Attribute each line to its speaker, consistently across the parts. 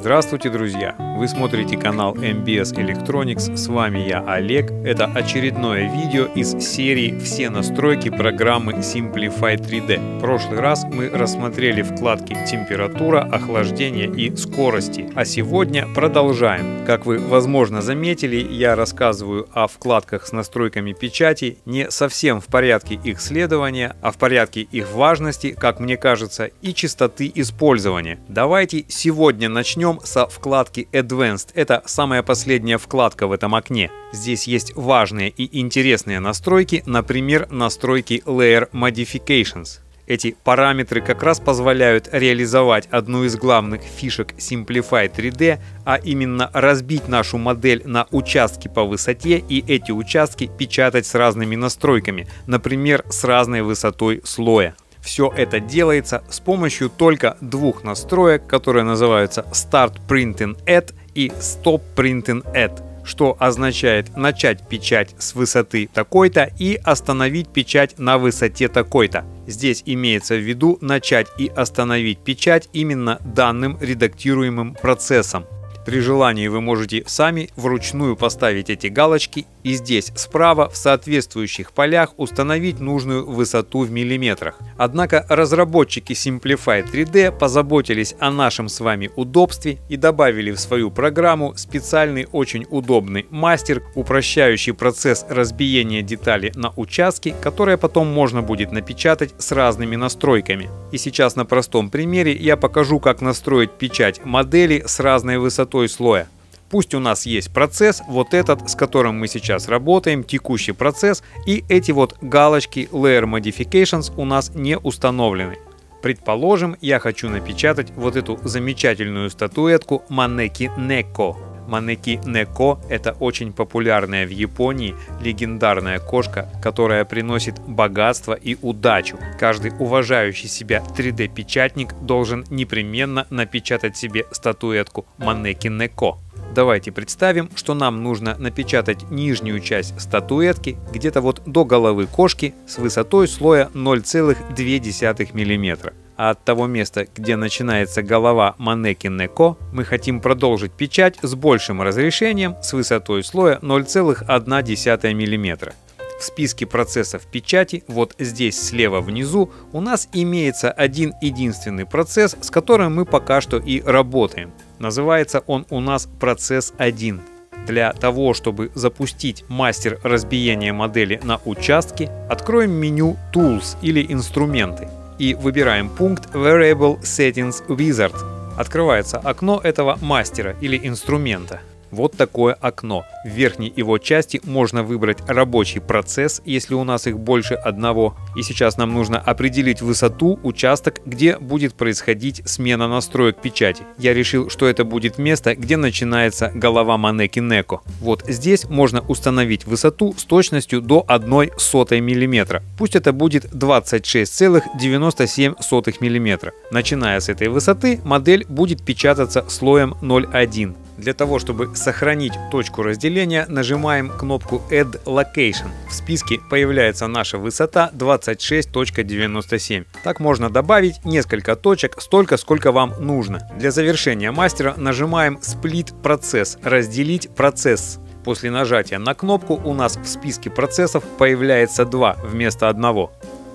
Speaker 1: Здравствуйте, друзья! Вы смотрите канал MBS Electronics, с вами я Олег. Это очередное видео из серии «Все настройки программы Simplify 3D». В прошлый раз мы рассмотрели вкладки «Температура», «Охлаждение» и «Скорости», а сегодня продолжаем. Как вы, возможно, заметили, я рассказываю о вкладках с настройками печати не совсем в порядке их следования, а в порядке их важности, как мне кажется, и частоты использования. Давайте сегодня начнем со вкладки Advanced. Это самая последняя вкладка в этом окне. Здесь есть важные и интересные настройки, например, настройки Layer Modifications. Эти параметры как раз позволяют реализовать одну из главных фишек Simplify 3D, а именно разбить нашу модель на участки по высоте и эти участки печатать с разными настройками, например, с разной высотой слоя. Все это делается с помощью только двух настроек, которые называются Start Printing At и Stop Printing At что означает начать печать с высоты такой-то и остановить печать на высоте такой-то. Здесь имеется в виду начать и остановить печать именно данным редактируемым процессом. При желании вы можете сами вручную поставить эти галочки и здесь справа в соответствующих полях установить нужную высоту в миллиметрах. Однако разработчики Simplify 3D позаботились о нашем с вами удобстве и добавили в свою программу специальный очень удобный мастер, упрощающий процесс разбиения деталей на участки, которые потом можно будет напечатать с разными настройками. И сейчас на простом примере я покажу, как настроить печать модели с разной высотой слоя. Пусть у нас есть процесс, вот этот, с которым мы сейчас работаем, текущий процесс, и эти вот галочки Layer Modifications у нас не установлены. Предположим, я хочу напечатать вот эту замечательную статуэтку Манеки Неко. Манеки Неко – это очень популярная в Японии легендарная кошка, которая приносит богатство и удачу. Каждый уважающий себя 3D-печатник должен непременно напечатать себе статуэтку Манеки Неко. Давайте представим, что нам нужно напечатать нижнюю часть статуэтки где-то вот до головы кошки с высотой слоя 0,2 мм. А от того места, где начинается голова манекен Неко, мы хотим продолжить печать с большим разрешением с высотой слоя 0,1 мм. В списке процессов печати, вот здесь слева внизу, у нас имеется один единственный процесс, с которым мы пока что и работаем. Называется он у нас процесс 1. Для того, чтобы запустить мастер разбиения модели на участке, откроем меню Tools или Инструменты и выбираем пункт Variable Settings Wizard. Открывается окно этого мастера или инструмента вот такое окно. В верхней его части можно выбрать рабочий процесс, если у нас их больше одного. И сейчас нам нужно определить высоту, участок, где будет происходить смена настроек печати. Я решил, что это будет место, где начинается голова манеки Неко. Вот здесь можно установить высоту с точностью до 1 сотой миллиметра. Пусть это будет 26,97 мм. Начиная с этой высоты, модель будет печататься слоем 0,1. Для того, чтобы сохранить точку разделения, нажимаем кнопку Add Location. В списке появляется наша высота 26.97. Так можно добавить несколько точек, столько, сколько вам нужно. Для завершения мастера нажимаем Split процесс, разделить процесс. После нажатия на кнопку у нас в списке процессов появляется 2 вместо одного.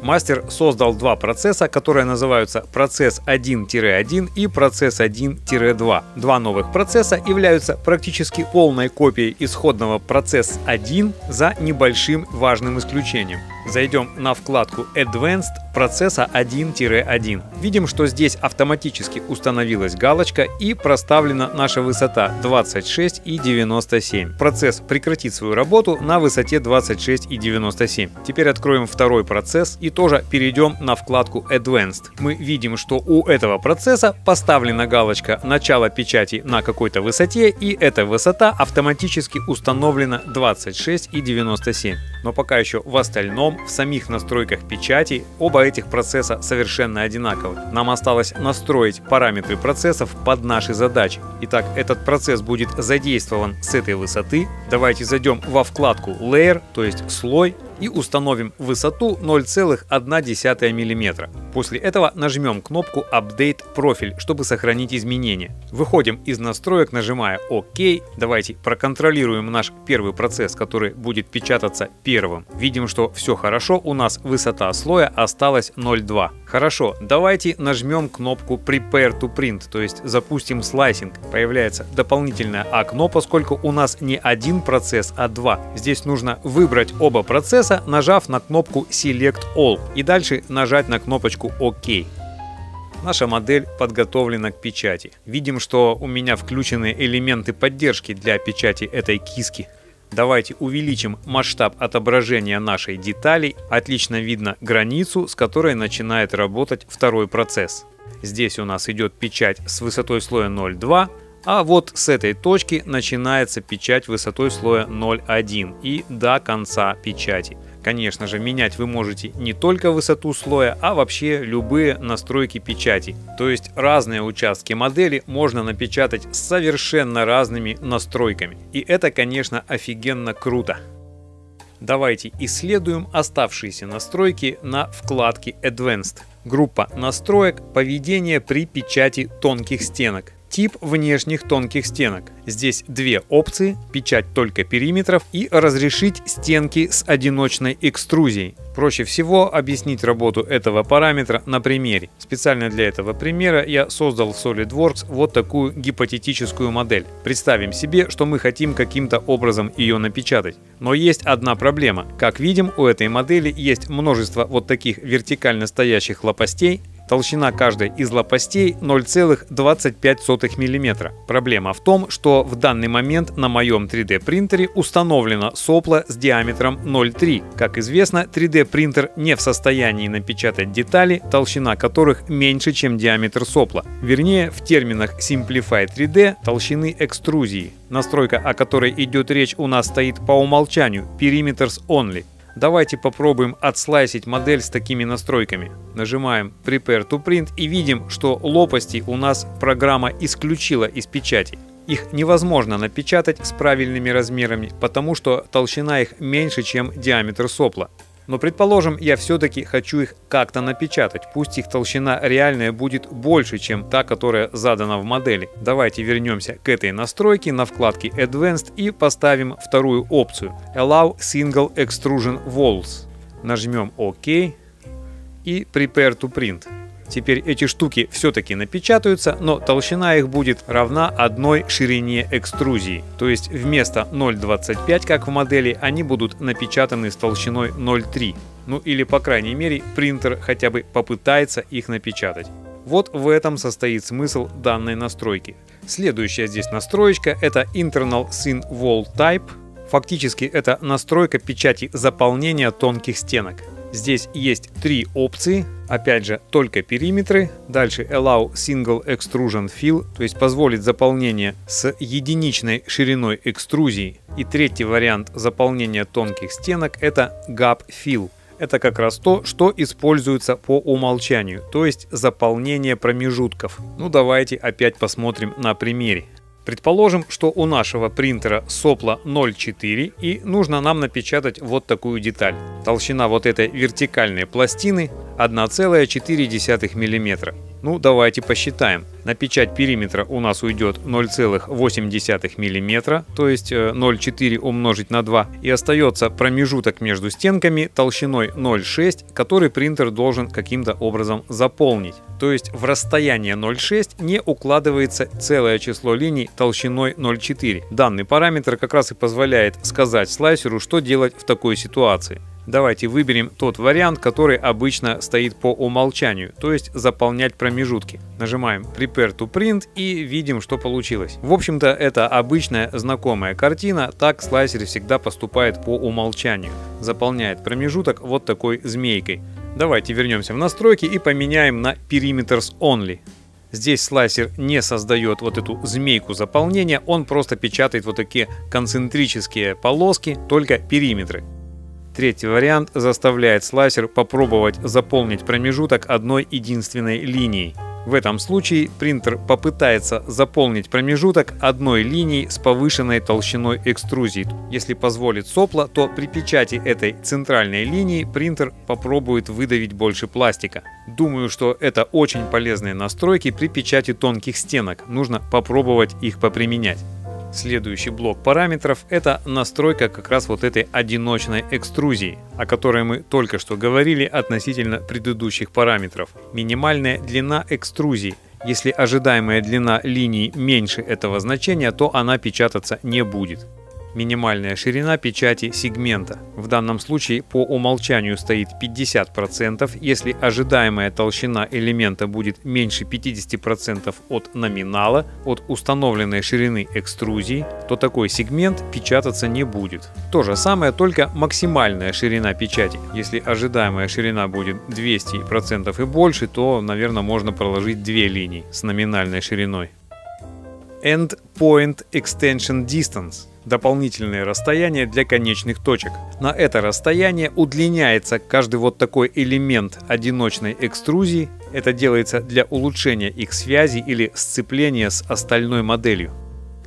Speaker 1: Мастер создал два процесса, которые называются процесс 1-1 и процесс 1-2. Два новых процесса являются практически полной копией исходного процесс 1 за небольшим важным исключением. Зайдем на вкладку Advanced процесса 1-1. Видим, что здесь автоматически установилась галочка и проставлена наша высота 26 и 97. Процесс прекратит свою работу на высоте 26 и 97. Теперь откроем второй процесс и тоже перейдем на вкладку Advanced. Мы видим, что у этого процесса поставлена галочка начало печати на какой-то высоте и эта высота автоматически установлена 26 и 97. Но пока еще в остальном, в самих настройках печати, оба этих процесса совершенно одинаковы. Нам осталось настроить параметры процессов под наши задачи. Итак, этот процесс будет задействован с этой высоты. Давайте зайдем во вкладку Layer, то есть слой, и установим высоту 0,1 мм. После этого нажмем кнопку Update профиль, чтобы сохранить изменения. Выходим из настроек, нажимая ОК. Давайте проконтролируем наш первый процесс, который будет печататься первым. Видим, что все хорошо, у нас высота слоя осталась 0,2. Хорошо, давайте нажмем кнопку Prepare to Print, то есть запустим слайсинг. Появляется дополнительное окно, поскольку у нас не один процесс, а два. Здесь нужно выбрать оба процесса, нажав на кнопку Select All и дальше нажать на кнопочку ОК. Наша модель подготовлена к печати. Видим, что у меня включены элементы поддержки для печати этой киски. Давайте увеличим масштаб отображения нашей детали. Отлично видно границу, с которой начинает работать второй процесс. Здесь у нас идет печать с высотой слоя 0,2, а вот с этой точки начинается печать высотой слоя 0,1 и до конца печати. Конечно же, менять вы можете не только высоту слоя, а вообще любые настройки печати. То есть разные участки модели можно напечатать с совершенно разными настройками. И это, конечно, офигенно круто. Давайте исследуем оставшиеся настройки на вкладке Advanced. Группа настроек поведения при печати тонких стенок. Тип внешних тонких стенок. Здесь две опции – печать только периметров и разрешить стенки с одиночной экструзией. Проще всего объяснить работу этого параметра на примере. Специально для этого примера я создал в SolidWorks вот такую гипотетическую модель. Представим себе, что мы хотим каким-то образом ее напечатать. Но есть одна проблема. Как видим, у этой модели есть множество вот таких вертикально стоящих лопастей, Толщина каждой из лопастей 0,25 мм. Проблема в том, что в данный момент на моем 3D принтере установлено сопло с диаметром 0,3. Как известно, 3D принтер не в состоянии напечатать детали, толщина которых меньше, чем диаметр сопла. Вернее, в терминах Simplify 3D толщины экструзии. Настройка, о которой идет речь, у нас стоит по умолчанию Perimeters Only. Давайте попробуем отслайсить модель с такими настройками. Нажимаем Prepare to Print и видим, что лопасти у нас программа исключила из печати. Их невозможно напечатать с правильными размерами, потому что толщина их меньше, чем диаметр сопла. Но предположим, я все-таки хочу их как-то напечатать, пусть их толщина реальная будет больше, чем та, которая задана в модели. Давайте вернемся к этой настройке на вкладке Advanced и поставим вторую опцию Allow Single Extrusion Walls. Нажмем ОК и Prepare to Print. Теперь эти штуки все-таки напечатаются, но толщина их будет равна одной ширине экструзии. То есть вместо 0,25, как в модели, они будут напечатаны с толщиной 0,3. Ну или по крайней мере принтер хотя бы попытается их напечатать. Вот в этом состоит смысл данной настройки. Следующая здесь настроечка это Internal Thin Wall Type. Фактически это настройка печати заполнения тонких стенок. Здесь есть три опции. Опять же, только периметры. Дальше Allow Single Extrusion Fill, то есть позволит заполнение с единичной шириной экструзии. И третий вариант заполнения тонких стенок это Gap Fill. Это как раз то, что используется по умолчанию, то есть заполнение промежутков. Ну давайте опять посмотрим на примере. Предположим, что у нашего принтера сопла 0,4 и нужно нам напечатать вот такую деталь. Толщина вот этой вертикальной пластины 1,4 мм. Ну, давайте посчитаем. На печать периметра у нас уйдет 0,8 мм, то есть 0,4 э, умножить на 2, и остается промежуток между стенками толщиной 0,6, который принтер должен каким-то образом заполнить. То есть в расстояние 0,6 не укладывается целое число линий толщиной 0,4. Данный параметр как раз и позволяет сказать слайсеру, что делать в такой ситуации. Давайте выберем тот вариант, который обычно стоит по умолчанию, то есть заполнять промежутки. Нажимаем Prepare to Print и видим, что получилось. В общем-то, это обычная знакомая картина, так слайсер всегда поступает по умолчанию. Заполняет промежуток вот такой змейкой. Давайте вернемся в настройки и поменяем на Perimeters Only. Здесь слайсер не создает вот эту змейку заполнения, он просто печатает вот такие концентрические полоски, только периметры. Третий вариант заставляет слайсер попробовать заполнить промежуток одной единственной линией. В этом случае принтер попытается заполнить промежуток одной линией с повышенной толщиной экструзии. Если позволит сопло, то при печати этой центральной линии принтер попробует выдавить больше пластика. Думаю, что это очень полезные настройки при печати тонких стенок. Нужно попробовать их поприменять. Следующий блок параметров – это настройка как раз вот этой одиночной экструзии, о которой мы только что говорили относительно предыдущих параметров. Минимальная длина экструзии. Если ожидаемая длина линии меньше этого значения, то она печататься не будет минимальная ширина печати сегмента. В данном случае по умолчанию стоит 50%. Если ожидаемая толщина элемента будет меньше 50% от номинала, от установленной ширины экструзии, то такой сегмент печататься не будет. То же самое, только максимальная ширина печати. Если ожидаемая ширина будет 200% и больше, то, наверное, можно проложить две линии с номинальной шириной. End Point Extension Distance – дополнительные расстояния для конечных точек. На это расстояние удлиняется каждый вот такой элемент одиночной экструзии. Это делается для улучшения их связи или сцепления с остальной моделью.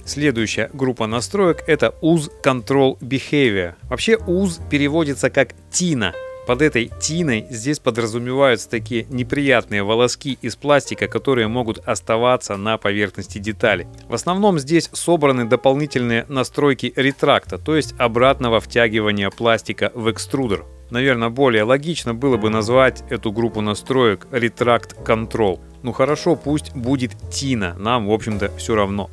Speaker 1: Следующая группа настроек это UZ Control Behavior. Вообще UZ переводится как TINA – под этой тиной здесь подразумеваются такие неприятные волоски из пластика, которые могут оставаться на поверхности детали. В основном здесь собраны дополнительные настройки ретракта, то есть обратного втягивания пластика в экструдер. Наверное, более логично было бы назвать эту группу настроек Retract Control. Ну хорошо, пусть будет Тина, нам в общем-то все равно.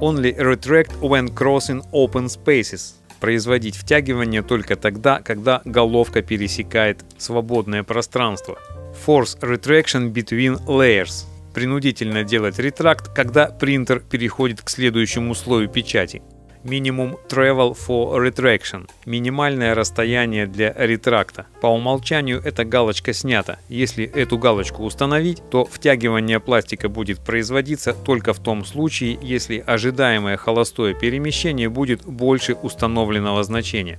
Speaker 1: Only retract when crossing open spaces производить втягивание только тогда, когда головка пересекает свободное пространство. Force retraction between layers. Принудительно делать ретракт, когда принтер переходит к следующему слою печати. Минимум travel for retraction – минимальное расстояние для ретракта. По умолчанию эта галочка снята. Если эту галочку установить, то втягивание пластика будет производиться только в том случае, если ожидаемое холостое перемещение будет больше установленного значения.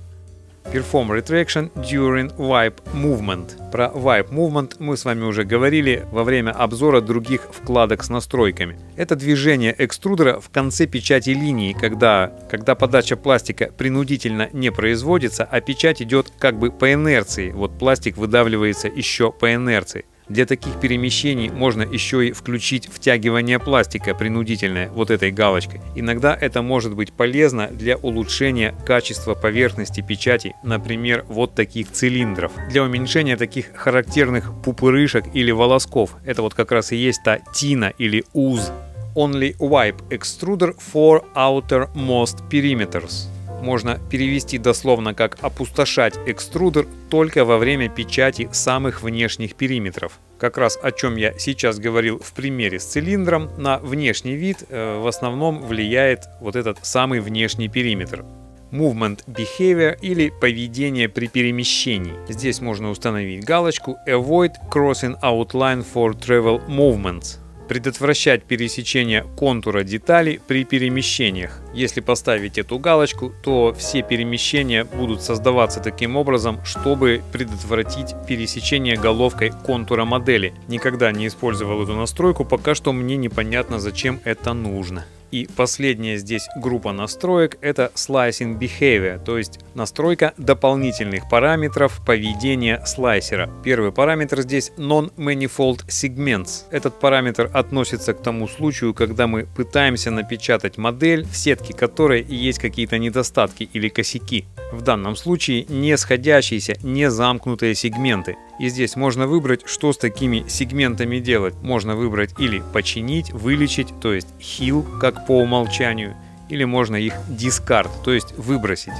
Speaker 1: Perform Retraction During Wipe Movement. Про Wipe Movement мы с вами уже говорили во время обзора других вкладок с настройками. Это движение экструдера в конце печати линии, когда, когда подача пластика принудительно не производится, а печать идет как бы по инерции. Вот пластик выдавливается еще по инерции. Для таких перемещений можно еще и включить втягивание пластика принудительное вот этой галочкой. Иногда это может быть полезно для улучшения качества поверхности печати, например, вот таких цилиндров. Для уменьшения таких характерных пупырышек или волосков. Это вот как раз и есть та тина или уз. Only wipe extruder for outermost perimeters можно перевести дословно как «опустошать экструдер только во время печати самых внешних периметров». Как раз о чем я сейчас говорил в примере с цилиндром, на внешний вид э, в основном влияет вот этот самый внешний периметр. Movement Behavior или поведение при перемещении. Здесь можно установить галочку Avoid Crossing Outline for Travel Movements предотвращать пересечение контура деталей при перемещениях. Если поставить эту галочку, то все перемещения будут создаваться таким образом, чтобы предотвратить пересечение головкой контура модели. Никогда не использовал эту настройку, пока что мне непонятно зачем это нужно. И последняя здесь группа настроек это Slicing Behavior, то есть настройка дополнительных параметров поведения слайсера. Первый параметр здесь Non-Manifold Segments. Этот параметр относится к тому случаю, когда мы пытаемся напечатать модель, в сетке которой есть какие-то недостатки или косяки. В данном случае не сходящиеся, не замкнутые сегменты. И здесь можно выбрать, что с такими сегментами делать. Можно выбрать или починить, вылечить, то есть heal, как по умолчанию, или можно их discard, то есть выбросить.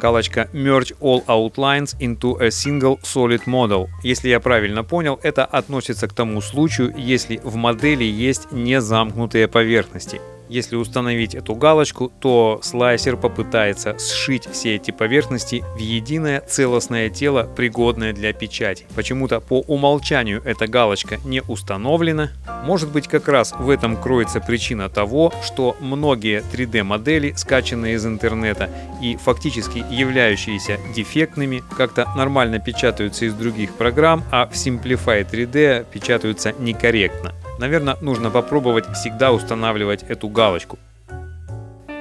Speaker 1: Галочка Merge all outlines into a single solid model. Если я правильно понял, это относится к тому случаю, если в модели есть незамкнутые поверхности. Если установить эту галочку, то слайсер попытается сшить все эти поверхности в единое целостное тело, пригодное для печати. Почему-то по умолчанию эта галочка не установлена. Может быть как раз в этом кроется причина того, что многие 3D модели, скачанные из интернета и фактически являющиеся дефектными, как-то нормально печатаются из других программ, а в Simplify 3D печатаются некорректно. Наверное, нужно попробовать всегда устанавливать эту галочку.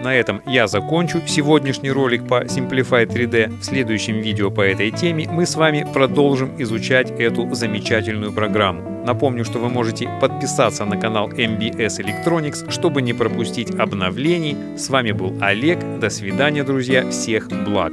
Speaker 1: На этом я закончу сегодняшний ролик по Simplify 3D. В следующем видео по этой теме мы с вами продолжим изучать эту замечательную программу. Напомню, что вы можете подписаться на канал MBS Electronics, чтобы не пропустить обновлений. С вами был Олег. До свидания, друзья. Всех благ.